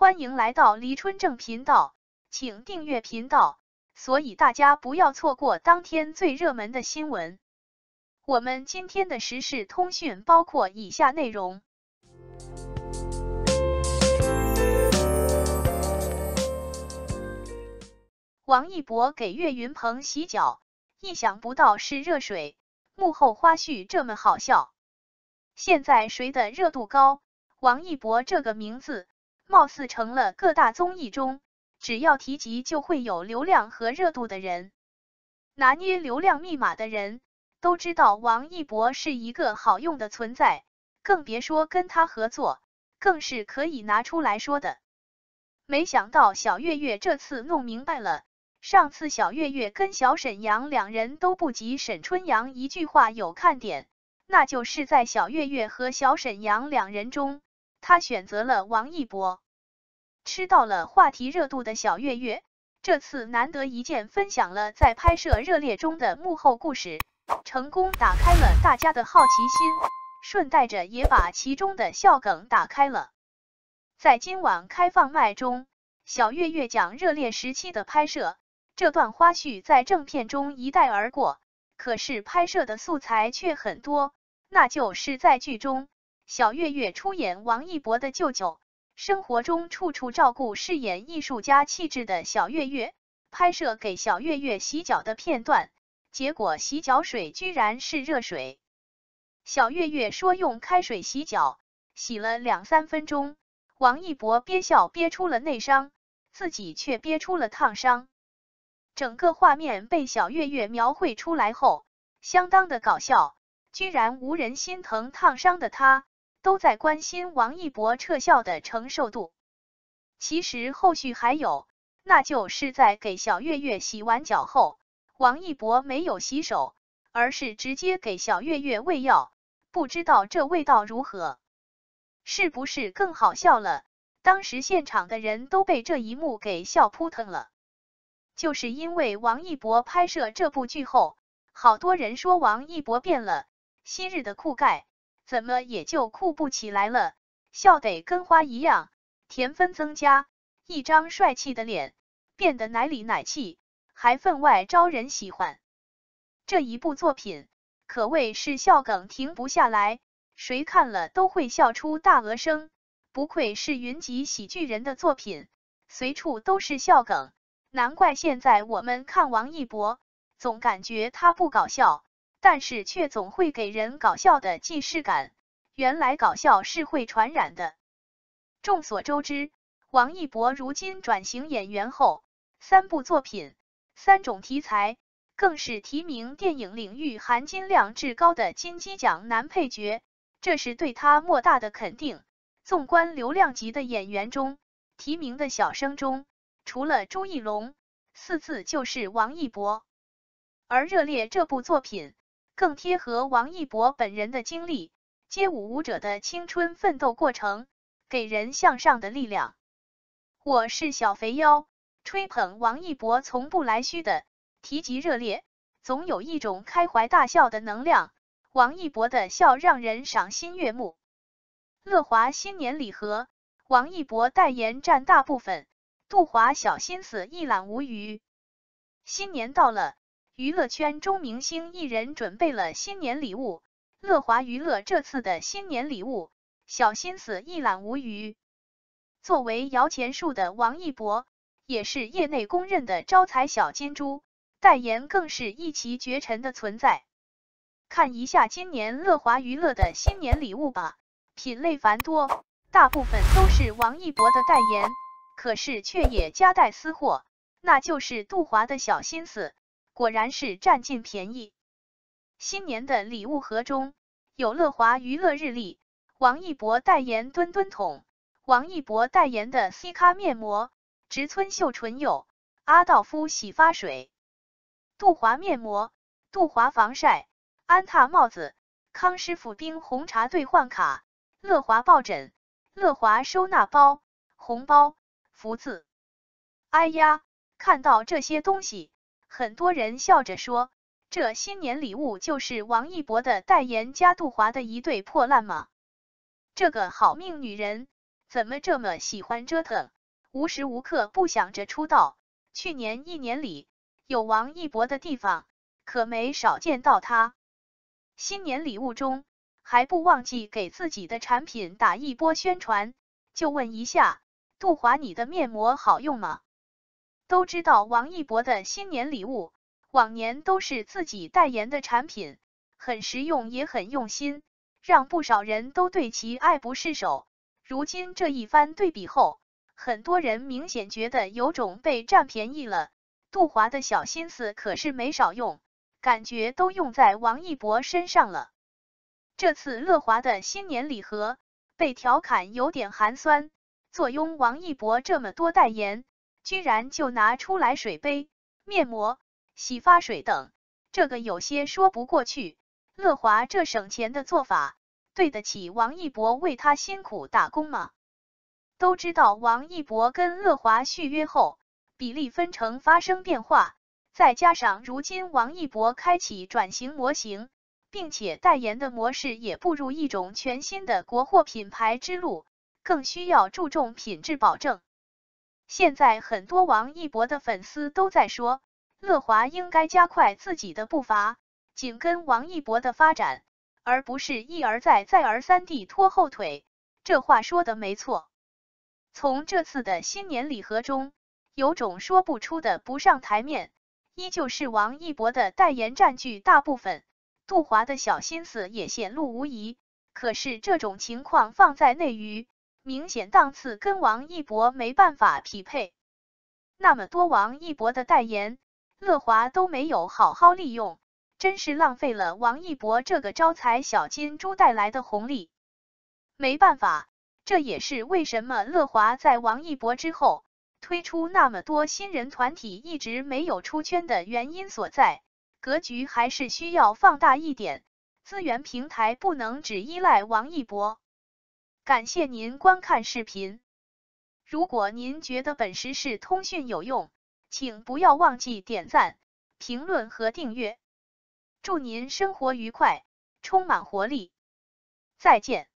欢迎来到黎春正频道，请订阅频道，所以大家不要错过当天最热门的新闻。我们今天的时事通讯包括以下内容：王一博给岳云鹏洗脚，意想不到是热水，幕后花絮这么好笑。现在谁的热度高？王一博这个名字。貌似成了各大综艺中只要提及就会有流量和热度的人。拿捏流量密码的人都知道王一博是一个好用的存在，更别说跟他合作，更是可以拿出来说的。没想到小岳岳这次弄明白了，上次小岳岳跟小沈阳两人都不及沈春阳一句话有看点，那就是在小岳岳和小沈阳两人中。他选择了王一博，吃到了话题热度的小月月，这次难得一见分享了在拍摄《热烈》中的幕后故事，成功打开了大家的好奇心，顺带着也把其中的笑梗打开了。在今晚开放麦中，小月月讲《热烈》时期的拍摄，这段花絮在正片中一带而过，可是拍摄的素材却很多，那就是在剧中。小岳岳出演王一博的舅舅，生活中处处照顾，饰演艺术家气质的小岳岳，拍摄给小岳岳洗脚的片段，结果洗脚水居然是热水。小岳岳说用开水洗脚，洗了两三分钟，王一博憋笑憋出了内伤，自己却憋出了烫伤。整个画面被小岳岳描绘出来后，相当的搞笑，居然无人心疼烫伤的他。都在关心王一博撤笑的承受度。其实后续还有，那就是在给小月月洗完脚后，王一博没有洗手，而是直接给小月月喂药，不知道这味道如何，是不是更好笑了？当时现场的人都被这一幕给笑扑腾了。就是因为王一博拍摄这部剧后，好多人说王一博变了，昔日的酷盖。怎么也就酷不起来了，笑得跟花一样，甜分增加，一张帅气的脸变得奶里奶气，还分外招人喜欢。这一部作品可谓是笑梗停不下来，谁看了都会笑出大鹅声。不愧是云集喜剧人的作品，随处都是笑梗，难怪现在我们看王一博，总感觉他不搞笑。但是却总会给人搞笑的既视感，原来搞笑是会传染的。众所周知，王一博如今转型演员后，三部作品，三种题材，更是提名电影领域含金量至高的金鸡奖男配角，这是对他莫大的肯定。纵观流量级的演员中，提名的小生中，除了朱一龙，四字就是王一博。而《热烈》这部作品。更贴合王一博本人的经历，街舞舞者的青春奋斗过程，给人向上的力量。我是小肥妖，吹捧王一博从不来虚的，提及热烈，总有一种开怀大笑的能量。王一博的笑让人赏心悦目。乐华新年礼盒，王一博代言占大部分，杜华小心思一览无余。新年到了。娱乐圈中明星艺人准备了新年礼物，乐华娱乐这次的新年礼物小心思一览无余。作为摇钱树的王一博，也是业内公认的招财小金猪，代言更是一骑绝尘的存在。看一下今年乐华娱乐的新年礼物吧，品类繁多，大部分都是王一博的代言，可是却也夹带私货，那就是杜华的小心思。果然是占尽便宜。新年的礼物盒中有乐华娱乐日历，王一博代言墩墩桶，王一博代言的 C 咖面膜，植村秀唇釉，阿道夫洗发水，杜华面膜，杜华防晒，安踏帽子，康师傅冰红茶兑换卡，乐华抱枕，乐华收纳包，红包，福字。哎呀，看到这些东西。很多人笑着说，这新年礼物就是王一博的代言加杜华的一对破烂吗？这个好命女人怎么这么喜欢折腾，无时无刻不想着出道？去年一年里，有王一博的地方，可没少见到他。新年礼物中，还不忘记给自己的产品打一波宣传。就问一下，杜华，你的面膜好用吗？都知道王一博的新年礼物，往年都是自己代言的产品，很实用也很用心，让不少人都对其爱不释手。如今这一番对比后，很多人明显觉得有种被占便宜了。杜华的小心思可是没少用，感觉都用在王一博身上了。这次乐华的新年礼盒被调侃有点寒酸，坐拥王一博这么多代言，居然就拿出来水杯、面膜、洗发水等，这个有些说不过去。乐华这省钱的做法。对得起王一博为他辛苦打工吗？都知道王一博跟乐华续约后，比例分成发生变化，再加上如今王一博开启转型模型，并且代言的模式也步入一种全新的国货品牌之路，更需要注重品质保证。现在很多王一博的粉丝都在说，乐华应该加快自己的步伐，紧跟王一博的发展。而不是一而再再而三地拖后腿，这话说的没错。从这次的新年礼盒中，有种说不出的不上台面，依旧是王一博的代言占据大部分，杜华的小心思也显露无遗。可是这种情况放在内娱，明显档次跟王一博没办法匹配。那么多王一博的代言，乐华都没有好好利用。真是浪费了王一博这个招财小金猪带来的红利。没办法，这也是为什么乐华在王一博之后推出那么多新人团体一直没有出圈的原因所在。格局还是需要放大一点，资源平台不能只依赖王一博。感谢您观看视频。如果您觉得本实时通讯有用，请不要忘记点赞、评论和订阅。祝您生活愉快，充满活力！再见。